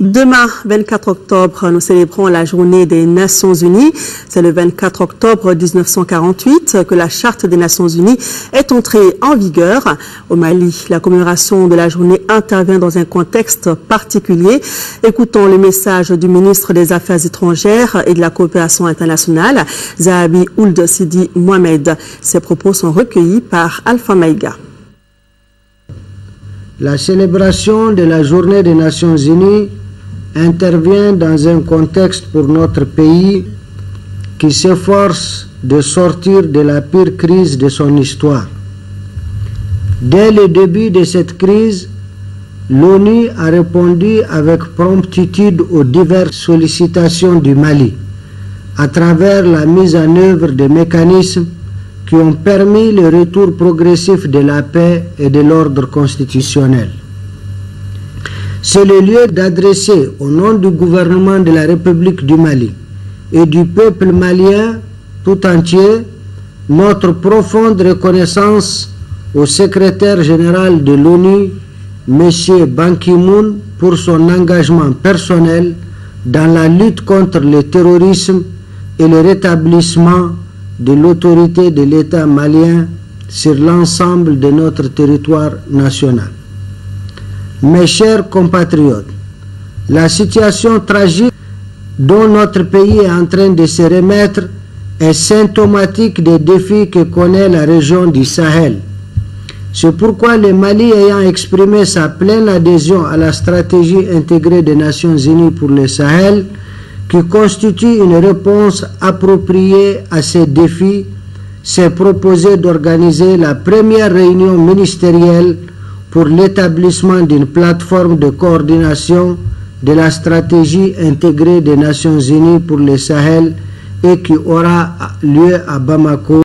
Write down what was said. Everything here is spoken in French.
Demain, 24 octobre, nous célébrons la journée des Nations Unies. C'est le 24 octobre 1948 que la Charte des Nations Unies est entrée en vigueur. Au Mali, la commémoration de la journée intervient dans un contexte particulier. Écoutons le message du ministre des Affaires étrangères et de la coopération internationale, Zahabi Ould Sidi Mohamed. Ses propos sont recueillis par Alpha Maïga. La célébration de la journée des Nations Unies intervient dans un contexte pour notre pays qui s'efforce de sortir de la pire crise de son histoire. Dès le début de cette crise, l'ONU a répondu avec promptitude aux diverses sollicitations du Mali à travers la mise en œuvre de mécanismes qui ont permis le retour progressif de la paix et de l'ordre constitutionnel. C'est le lieu d'adresser au nom du gouvernement de la République du Mali et du peuple malien tout entier notre profonde reconnaissance au secrétaire général de l'ONU, M. Ban Ki-moon, pour son engagement personnel dans la lutte contre le terrorisme et le rétablissement de l'autorité de l'État malien sur l'ensemble de notre territoire national. Mes chers compatriotes, la situation tragique dont notre pays est en train de se remettre est symptomatique des défis que connaît la région du Sahel. C'est pourquoi le Mali ayant exprimé sa pleine adhésion à la stratégie intégrée des Nations Unies pour le Sahel, qui constitue une réponse appropriée à ces défis, s'est proposé d'organiser la première réunion ministérielle pour l'établissement d'une plateforme de coordination de la stratégie intégrée des Nations Unies pour le Sahel et qui aura lieu à Bamako